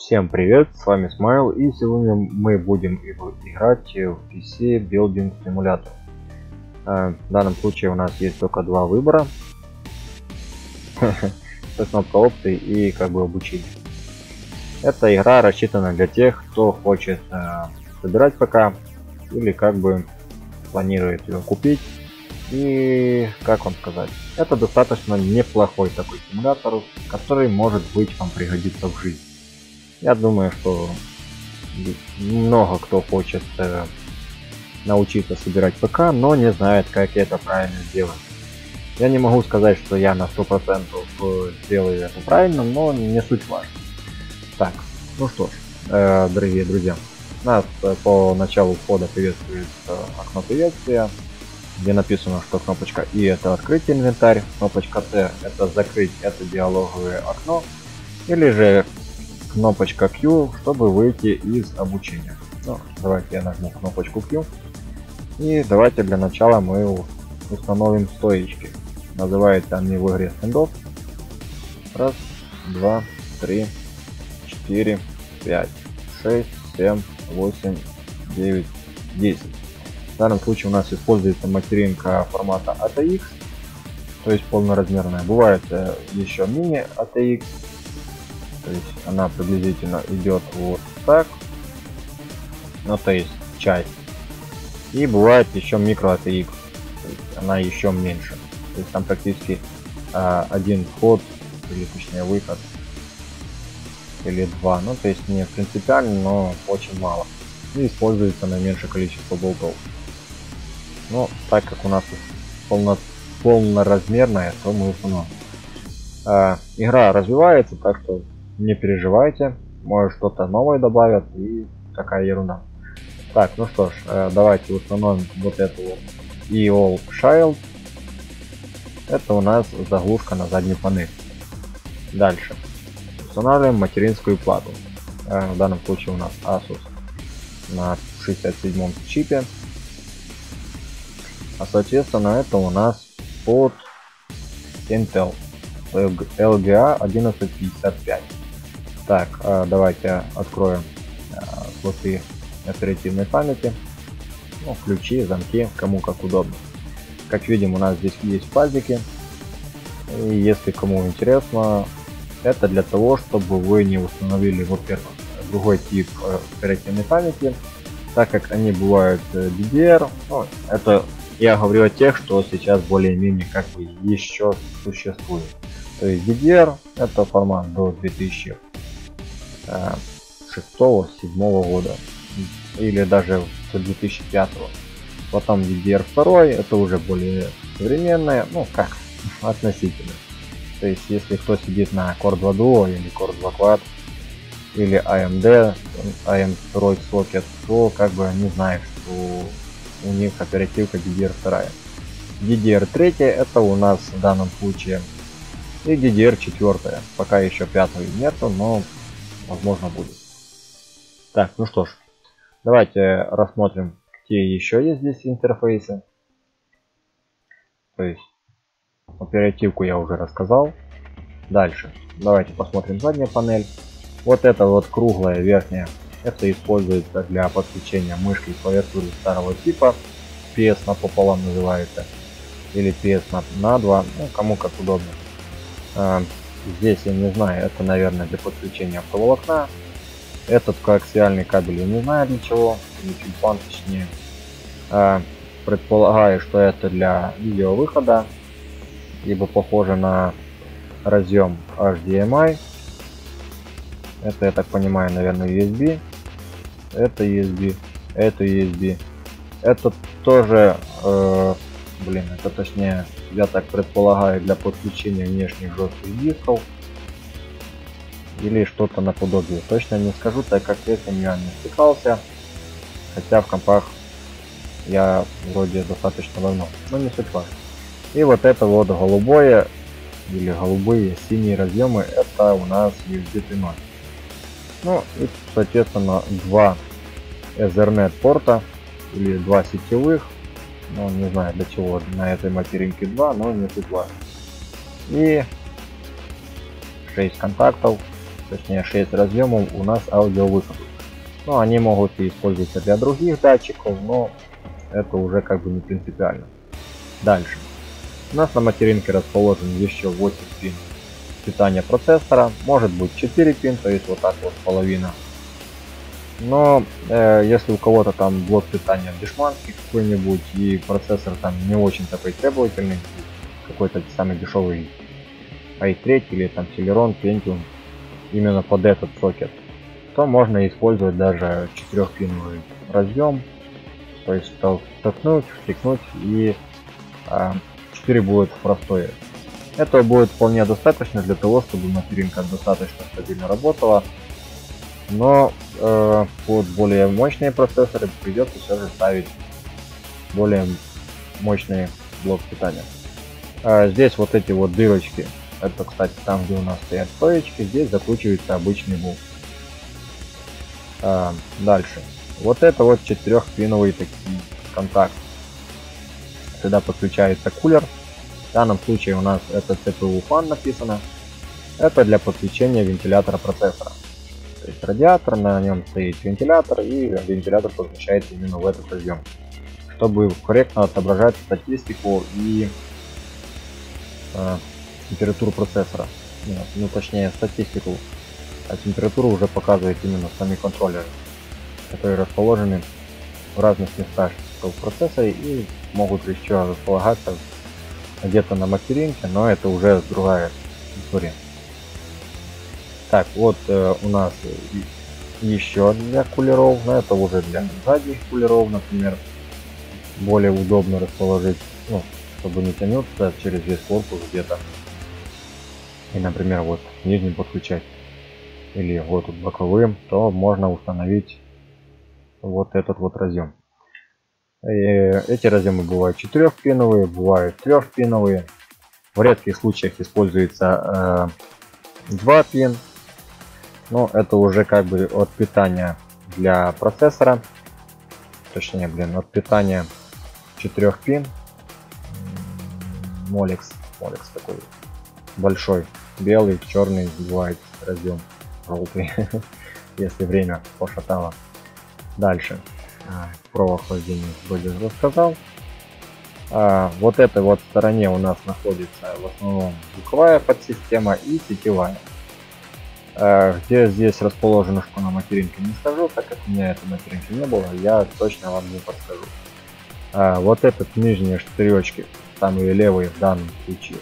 Всем привет, с вами Смайл и сегодня мы будем играть в PC Building Simulator. Э, в данном случае у нас есть только два выбора. Кнопка опций и как бы обучение. Эта игра рассчитана для тех, кто хочет э, собирать ПК или как бы планирует ее купить. И как вам сказать, это достаточно неплохой такой симулятор, который может быть вам пригодится в жизни. Я думаю, что много кто хочет э, научиться собирать ПК, но не знает, как это правильно сделать. Я не могу сказать, что я на 100% э, сделаю это правильно, но не суть важно. Так, ну что ж, э, дорогие друзья, нас э, по началу входа приветствует окно приветствия, где написано, что кнопочка И это открыть инвентарь, кнопочка Т это закрыть это диалоговое окно, или же кнопочка Q, чтобы выйти из обучения. Ну, давайте я нажму кнопочку Q. И давайте для начала мы установим стоечки. Называются они в игре стендов. Раз, два, три, четыре, пять, шесть, семь, восемь, девять, десять. В данном случае у нас используется материнка формата ATX, то есть полноразмерная. Бывает э, еще мини ATX, то есть она приблизительно идет вот так. Ну то есть часть. И бывает еще микро ATX. Она еще меньше. То есть там практически а, один вход, или точнее выход. Или два. Ну то есть не принципиально, но очень мало. И используется на меньшее количество болтов. Но так как у нас полно, полноразмерная, то мы установим. А, игра развивается, так что не переживайте, может что-то новое добавят и такая ерунда. Так, ну что ж, э, давайте установим вот эту вот EOL Child. Это у нас заглушка на заднюю панель. Дальше. Устанавливаем материнскую плату. Э, в данном случае у нас Asus на 67 чипе. А соответственно это у нас под Intel LGA 1155. Так, а, давайте откроем а, слоты оперативной памяти. Ну, ключи, замки, кому как удобно. Как видим, у нас здесь есть пазики. И если кому интересно, это для того, чтобы вы не установили, во-первых, другой тип э, оперативной памяти, так как они бывают э, DDR. Ну, это я говорю о тех, что сейчас более-менее как бы еще существует. То есть DDR это формат до 2000 6-7 года. Или даже 2005 потом DDR2 это уже более современное ну как относительно. То есть если кто сидит на Core 2 Duo или Core 2 Quad или AMD AM2 сокет то как бы не знает что у них оперативка DDR2 DDR3 это у нас в данном случае и DDR4 пока еще пятого нету но возможно будет. Так, ну что ж, давайте рассмотрим, какие еще есть здесь интерфейсы. То есть, оперативку я уже рассказал. Дальше, давайте посмотрим задняя панель. Вот это вот круглая верхняя, это используется для подключения мышки и клавиатуры старого типа. PS напополам называется. Или PS на, на 2, ну кому как удобно. Здесь, я не знаю, это, наверное, для подключения автоволокна. Этот коаксиальный кабель я не знаю для чего, тюльпан точнее. А, предполагаю, что это для видеовыхода, либо похоже на разъем HDMI. Это, я так понимаю, наверное, USB. Это USB. Это USB. Это тоже, э, блин, это точнее я так предполагаю, для подключения внешних жестких дисков или что-то наподобие. Точно не скажу, так как этим я не стыкался, хотя в компах я вроде достаточно давно, но не суть важно. И вот это вот голубое или голубые синие разъемы, это у нас USB 3.0. Ну и соответственно два Ethernet порта или два сетевых ну, не знаю для чего на этой материнке 2, но не суть важно. И 6 контактов точнее 6 разъемов у нас аудиовыходов. Ну, они могут и использоваться для других датчиков, но это уже как бы не принципиально. Дальше. У нас на материнке расположен еще 8 пин питания процессора. Может быть 4 пин, то есть вот так вот половина. Но э, если у кого-то там блок питания дешманский какой-нибудь и процессор там не очень такой требовательный, какой-то самый дешевый i3 или там Celeron, Pentium, именно под этот сокет, то можно использовать даже 4-пиновый разъем, то есть толкнуть, втекнуть и э, 4 будет простое. Этого будет вполне достаточно для того, чтобы материнка достаточно стабильно работала. Но э, под более мощные процессоры придется все же ставить более мощный блок питания. А здесь вот эти вот дырочки, это кстати там где у нас стоят стоечки, здесь закручивается обычный блок. А, дальше. Вот это вот четырехпиновый такие контакт. Сюда подключается кулер в данном случае у нас это CPU fan написано. Это для подключения вентилятора процессора. Есть радиатор, на нем стоит вентилятор и вентилятор подключается именно в этот разъем. Чтобы корректно отображать статистику и э, температуру процессора. Нет, ну точнее статистику. А температуру уже показывает именно сами контроллеры, которые расположены в разных местах в процессоре и могут еще располагаться где-то на материнке, но это уже другая история. Так, вот э, у нас еще для кулеров, но это уже для задних кулеров, например, более удобно расположить, ну, чтобы не тянуться через весь корпус где-то. И, например, вот нижним подключать или вот тут боковым, то можно установить вот этот вот разъем. Э, эти разъемы бывают четырехпиновые, бывают трехпиновые. В редких случаях используется э, 2 пин. Но это уже как бы от питания для процессора. Точнее, блин, от питания 4 пин. Molex. Molex такой большой. Белый, черный бывает разъем. Желтый. Если время пошатало. Дальше про охлаждение вроде рассказал. А, вот этой вот стороне у нас находится в основном звуковая подсистема и сетевая. А, где здесь расположено, что на материнке не скажу, так как у меня этой материнки не было, я точно вам не подскажу. А, вот этот нижние штыречки, самые левые в данном случае,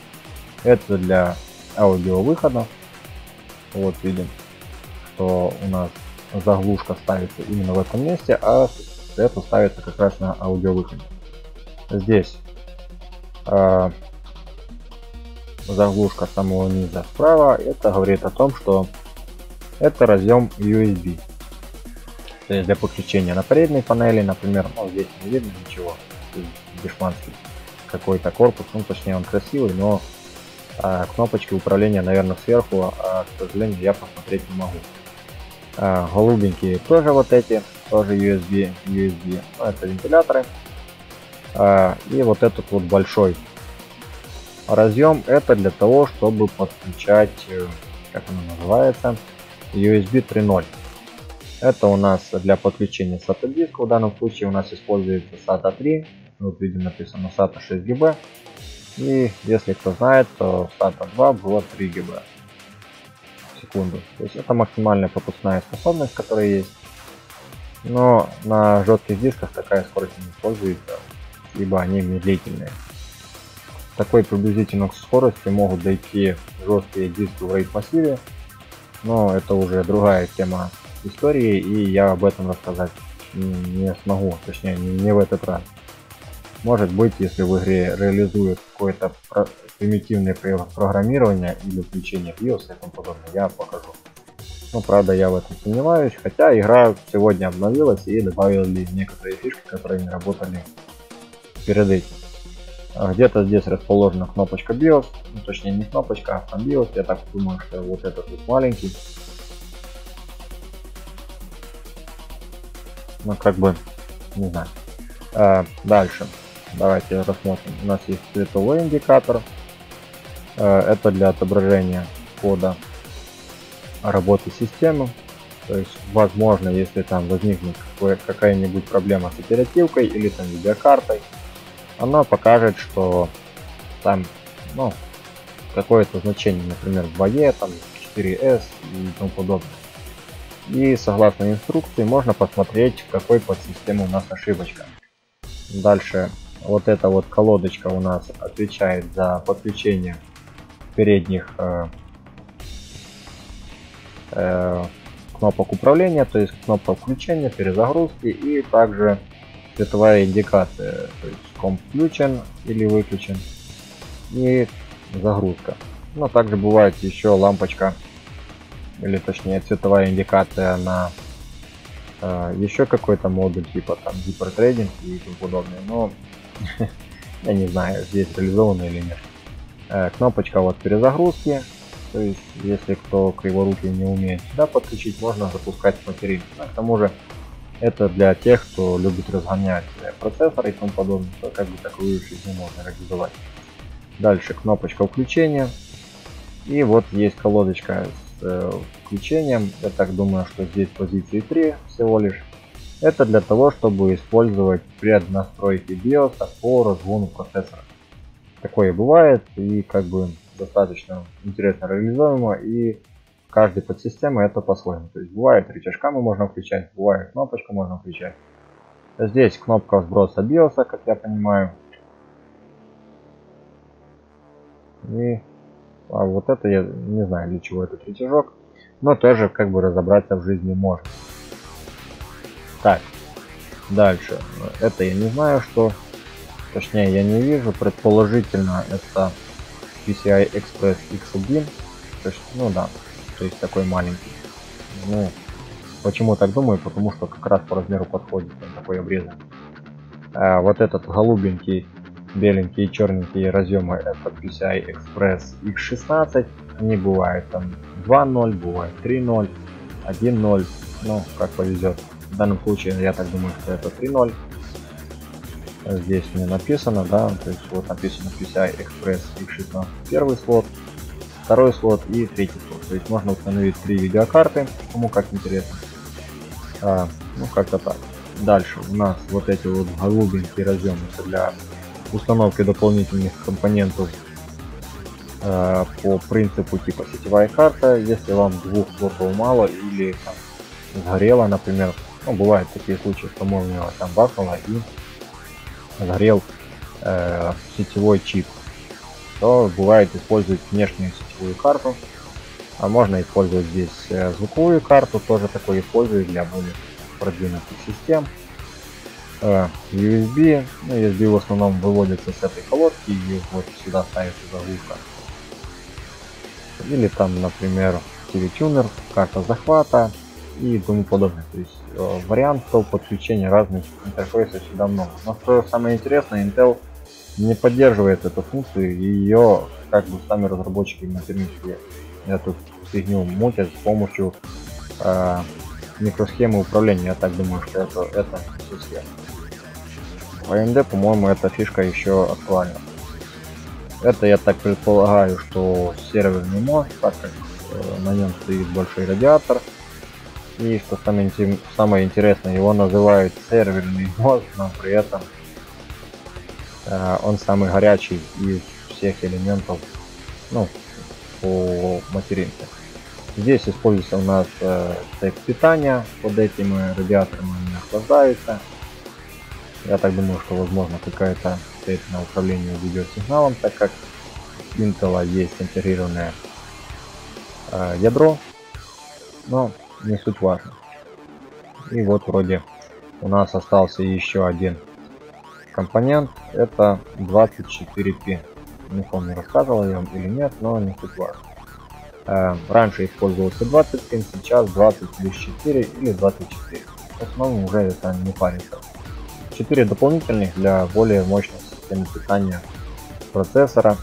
это для аудиовыхода. Вот видим, что у нас заглушка ставится именно в этом месте, а это ставится как раз на аудиовыходе. Здесь э, заглушка самого низа справа, это говорит о том, что это разъем USB. То есть для подключения на передней панели, например, ну здесь не видно ничего, дешманский какой-то корпус, ну точнее он красивый, но а, кнопочки управления, наверное, сверху, а, к сожалению, я посмотреть не могу. А, голубенькие тоже вот эти, тоже USB, USB, ну, это вентиляторы. А, и вот этот вот большой разъем, это для того, чтобы подключать, э, как оно называется, USB 3.0. Это у нас для подключения SATA диска, в данном случае у нас используется SATA 3, вот видим написано SATA 6 ГБ. И если кто знает, то SATA 2 было 3 ГБ секунду. То есть это максимальная пропускная способность, которая есть. Но на жестких дисках такая скорость не используется, ибо они медлительные. Такой приблизительно скорости могут дойти жесткие диски в RAID массиве, но это уже другая тема истории, и я об этом рассказать не смогу, точнее не в этот раз. Может быть, если в игре реализуют какое-то примитивное программирование или включение BIOS и тому подобное, я покажу. Ну, правда, я в этом сомневаюсь, хотя игра сегодня обновилась и добавили некоторые фишки, которые не работали перед этим. А где-то здесь расположена кнопочка BIOS, ну, точнее не кнопочка, а BIOS, я так думаю, что вот этот вот маленький. Ну, как бы, не знаю. А, дальше. Давайте рассмотрим. У нас есть цветовой индикатор. Э, это для отображения кода. работы системы. То есть, возможно, если там возникнет какая-нибудь проблема с оперативкой или там видеокартой, она покажет, что там, ну, какое-то значение, например, 2E, там 4S и тому подобное. И согласно инструкции можно посмотреть, в какой подсистеме у нас ошибочка. Дальше вот эта вот колодочка у нас отвечает за подключение передних э, э, кнопок управления, то есть кнопка включения, перезагрузки и также цветовая индикация, то есть комп включен или выключен и загрузка. Но также бывает еще лампочка или точнее цветовая индикация на э, еще какой-то модуль типа там гипертрейдинг и тому подобное. Но я не знаю здесь реализовано или нет. Э, кнопочка вот перезагрузки. То есть, если кто криворукий не умеет сюда подключить, можно запускать с материнки. А к тому же, это для тех, кто любит разгонять процессор и тому подобное, то как бы такую фигню можно реализовать. Дальше кнопочка включения. И вот есть колодочка с э, включением. Я так думаю, что здесь позиции 3 всего лишь. Это для того, чтобы использовать преднастройки BIOS по разгону процессора. Такое бывает и как бы достаточно интересно реализуемо и каждой подсистемы это по-своему. То есть бывает рычажками можно включать, бывает кнопочку можно включать. Здесь кнопка сброса BIOS, как я понимаю. И а вот это я не знаю для чего этот рычажок. Но тоже как бы разобраться в жизни можно. Так, дальше. Это я не знаю, что... Точнее, я не вижу. Предположительно, это PCI Express X1. То есть, ну да, то есть такой маленький. Ну, почему так думаю? Потому что как раз по размеру подходит он такой обрезан. А вот этот голубенький, беленький и черненький разъемы это PCI Express X16. Они бывают там 2.0, бывает 3.0, 1.0, ну как повезет. В данном случае я так думаю, что это 3.0 здесь не написано, да, то есть вот написано PCI Express X16 первый слот, второй слот и третий слот. То есть можно установить три видеокарты, кому как интересно. А, ну как-то так. Дальше у нас вот эти вот голубенькие разъемы для установки дополнительных компонентов э, по принципу типа сетевая карта. Если вам двух слотов мало или там, сгорело, например, ну, бывают такие случаи, что можно там бахнуло и сгорел э, сетевой чип, то бывает использовать внешнюю сетевую карту. А можно использовать здесь э, звуковую карту, тоже такой использую для более продвинутых систем. Э, USB, ну, USB в основном выводится с этой колодки и вот сюда ставится заглушка. Или там, например, Tuner, карта захвата и тому подобное. То есть э, вариантов подключения разных интерфейсов сюда много. Но что самое интересное, Intel не поддерживает эту функцию и ее как бы сами разработчики материнские эту фигню мутят с помощью э, микросхемы управления. Я так думаю, что это, это схема. В AMD, по-моему, эта фишка еще актуальна. Это я так предполагаю, что серверный мост, так как э, на нем стоит большой радиатор, и что самое, самое интересное, его называют серверный мозг, но при этом он самый горячий из всех элементов ну, по материнке. Здесь используется у нас э, питания, под этим радиатором они охлаждаются. Я так думаю, что возможно какая-то цепь на управление видеосигналом, так как у Intel есть интегрированное э, ядро. Но не суть важно. И вот вроде у нас остался еще один компонент, это 24P. Не помню, рассказывал я вам или нет, но не суть важно. Э, раньше использовался 20 пин, сейчас 20 плюс 4 или 24. В основном уже это не парится. 4 дополнительных для более мощной системы питания процессора,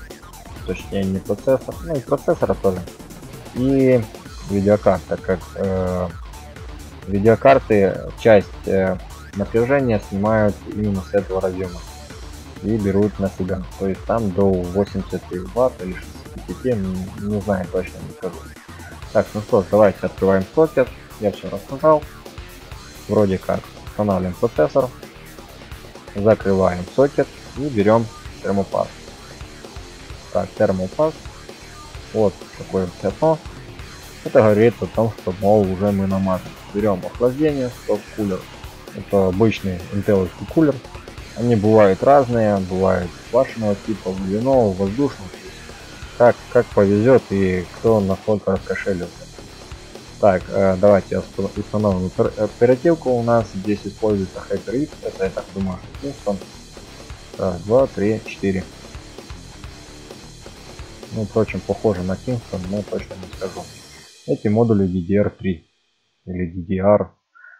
точнее не процессор, ну и процессора тоже. И видеокарт, как э, видеокарты часть э, напряжения снимают именно с этого разъема и берут на себя. То есть там до 80 ватт или 65, не, знаю точно, не скажу. Так, ну что давайте открываем сокет. Я все рассказал. Вроде как устанавливаем процессор. Закрываем сокет и берем термопас. Так, термопас. Вот такое пятно. Это говорит о том, что мол уже мы намажем. Берем охлаждение, стоп-кулер. Это обычный Intel кулер. Они бывают разные, бывают квашеного типа, водяного, воздушного. Как, как повезет и кто насколько раскошелится. Так, э, давайте установим оперативку. У нас здесь используется HyperX. Это, я так думаю, Kingston. Так, 2, 3, 4. Ну, впрочем, похоже на Kingston, но точно не скажу. Эти модули DDR3 или DDR,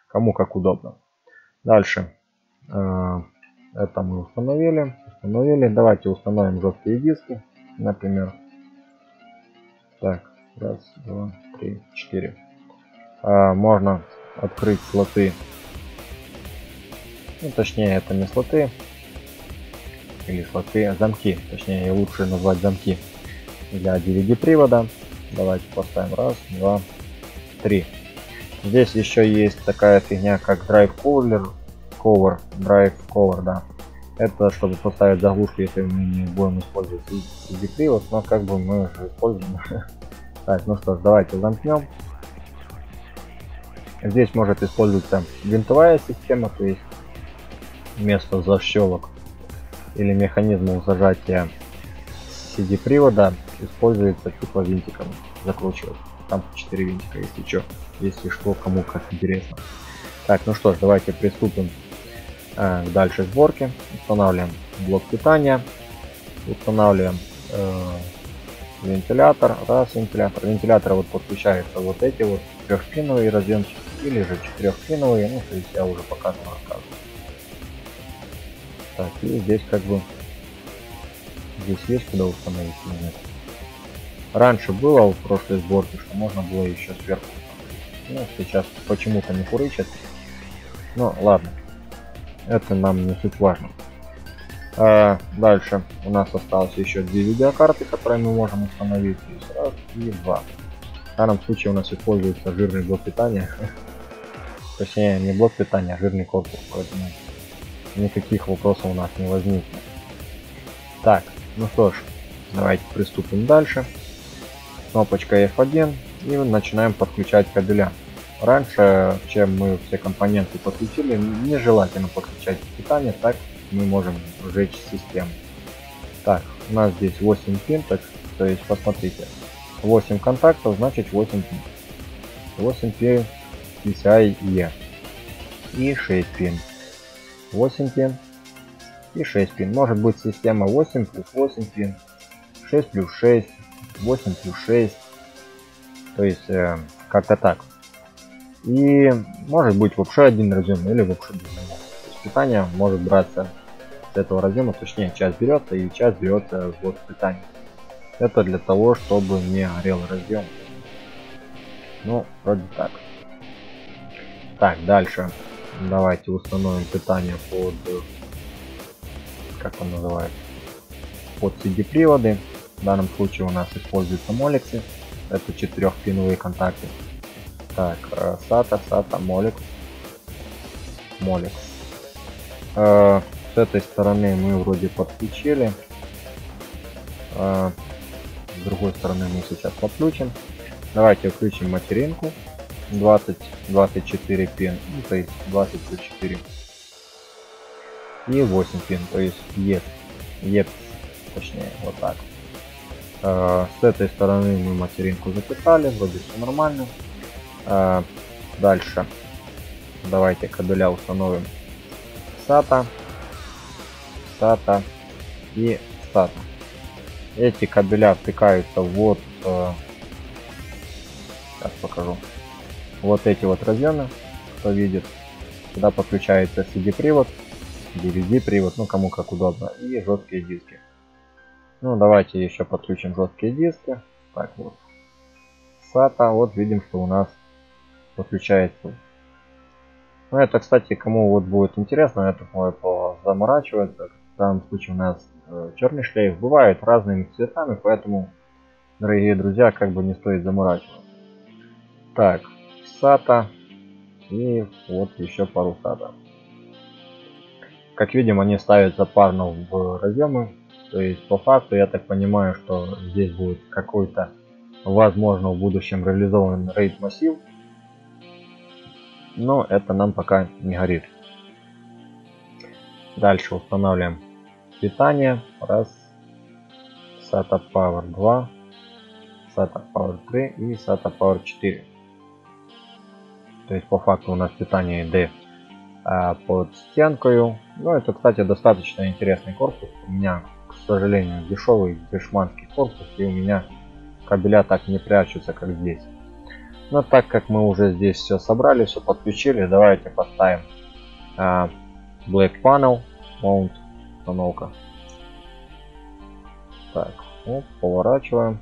кому как удобно. Дальше. Э, это мы установили. Установили. Давайте установим жесткие диски, например. Так, раз, два, три, четыре. А, можно открыть слоты. Ну, точнее, это не слоты. Или слоты, а замки. Точнее, лучше назвать замки. Для DVD привода. Давайте поставим раз, два, три. Здесь еще есть такая фигня, как Drive Cooler, Cover, Drive Cover, да. Это чтобы поставить заглушку, если мы не будем использовать привод, но как бы мы уже используем. так, ну что ж, давайте замкнем. Здесь может использоваться винтовая система, то есть вместо защелок или механизма зажатия CD привода используется типа винтиком закручивать. Там 4 винтика, если что, если что, кому как интересно. Так, ну что ж, давайте приступим э, к дальше сборке. Устанавливаем блок питания, устанавливаем э, вентилятор, раз вентилятор. Вентилятор вот подключается вот эти вот трехпиновые разъемчики или же четырехпиновые, ну то есть я уже показывал рассказывал. Так, и здесь как бы здесь есть куда установить или нет. Раньше было в прошлой сборке, что можно было еще сверху. Ну, сейчас почему-то не курычат. Ну, ладно. Это нам не суть важно. А, дальше у нас осталось еще две видеокарты, которые мы можем установить. Раз и два. В данном случае у нас используется жирный блок питания. Точнее, не блок питания, а жирный корпус, поэтому никаких вопросов у нас не возникнет. Так, ну что ж, давайте приступим дальше кнопочка F1 и начинаем подключать кабеля. Раньше, чем мы все компоненты подключили, нежелательно подключать питание, так мы можем сжечь систему. Так, у нас здесь 8 пин, то есть посмотрите, 8 контактов, значит 8 пин. 8 пин PCI-E и 6 пин. 8 пин и 6 пин. Может быть система 8 плюс 8 пин, 6 плюс 6, 8 плюс 6. То есть э, как-то так. И может быть вообще один разъем или вообще без него. То есть питание может браться с этого разъема, точнее часть берется и часть берется вот питание. Это для того, чтобы не горел разъем. Ну, вроде так. Так, дальше. Давайте установим питание под... Как он называется? Под CD приводы. В данном случае у нас используются молексы. Это четырехпиновые контакты. Так, SATA, SATA, Molex. Molex. Э, с этой стороны мы вроде подключили. Э, с другой стороны мы сейчас подключим. Давайте включим материнку. 20, 24 пин, ну, то есть 20 плюс 4. И 8 пин, то есть EPS, EPS точнее, вот так. Э, с этой стороны мы материнку запитали, вроде все нормально. Э, дальше давайте кабеля установим SATA, SATA и SATA. Эти кабеля втыкаются вот, э, сейчас покажу, вот эти вот разъемы, кто видит. Сюда подключается CD привод, DVD привод, ну кому как удобно, и жесткие диски. Ну, давайте еще подключим жесткие диски. Так вот. SATA. Вот видим, что у нас подключается. Ну, это, кстати, кому вот будет интересно, это может заморачиваться. В данном случае у нас э, черный шлейф. Бывает разными цветами, поэтому, дорогие друзья, как бы не стоит заморачиваться. Так, SATA и вот еще пару SATA. Как видим, они ставятся парно в разъемы. То есть по факту я так понимаю, что здесь будет какой-то возможно в будущем реализован RAID массив. Но это нам пока не горит. Дальше устанавливаем питание. Раз. SATA Power 2. SATA Power 3 и SATA Power 4. То есть по факту у нас питание D а, под стенкой. Ну это, кстати, достаточно интересный корпус. У меня, к сожалению, дешевый дешманский корпус и у меня кабеля так не прячутся, как здесь. Но так как мы уже здесь все собрали, все подключили, давайте поставим а, Black Panel Mount установка. Так, вот, поворачиваем.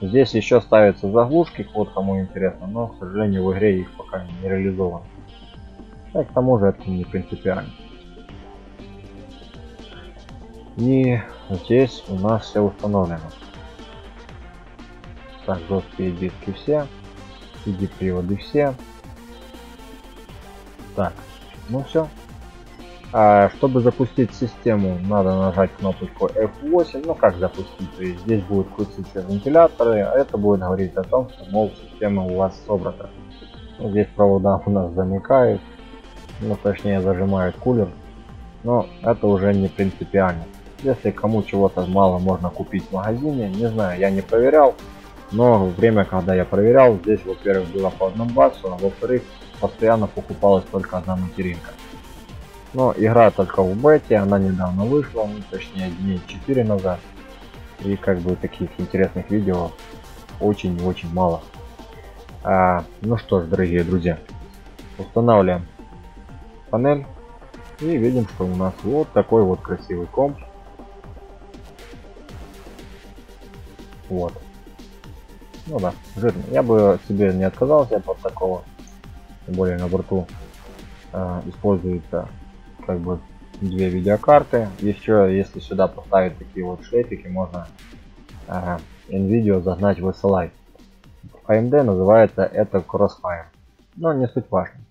Здесь еще ставятся заглушки, вот кому интересно, но, к сожалению, в игре их пока не реализовано. И к тому же это не принципиально. И здесь у нас все установлено. Так, жесткие диски все. CD приводы все. Так, ну все. А, чтобы запустить систему, надо нажать кнопочку F8. Ну как запустить? То есть здесь будут крутиться вентиляторы, а это будет говорить о том, что мол система у вас собрана. Ну, здесь провода у нас замикают, ну точнее зажимают кулер. Но это уже не принципиально. Если кому чего-то мало можно купить в магазине, не знаю, я не проверял. Но время, когда я проверял, здесь, во-первых, было по одному баксу, а во-вторых, постоянно покупалась только одна материнка. Но игра только в бете, она недавно вышла, ну, точнее дней 4 назад. И как бы таких интересных видео очень-очень мало. А, ну что ж, дорогие друзья, устанавливаем панель и видим, что у нас вот такой вот красивый комп. Вот. Ну да, жирный. Я бы себе не отказался от такого. Тем более на борту э, используется как бы две видеокарты. Еще если сюда поставить такие вот шлейфики, можно э, NVIDIA загнать в SLI. AMD называется это Crossfire. Но не суть важно.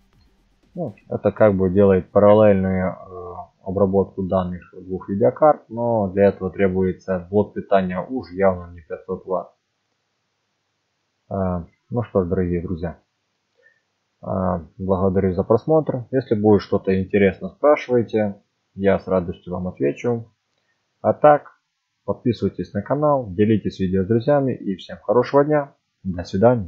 Ну, это как бы делает параллельную э, обработку данных двух видеокарт, но для этого требуется блок питания уж явно не 500 Вт. Э, ну что ж, дорогие друзья, а, благодарю за просмотр. Если будет что-то интересно, спрашивайте. Я с радостью вам отвечу. А так, подписывайтесь на канал, делитесь видео с друзьями и всем хорошего дня. До свидания.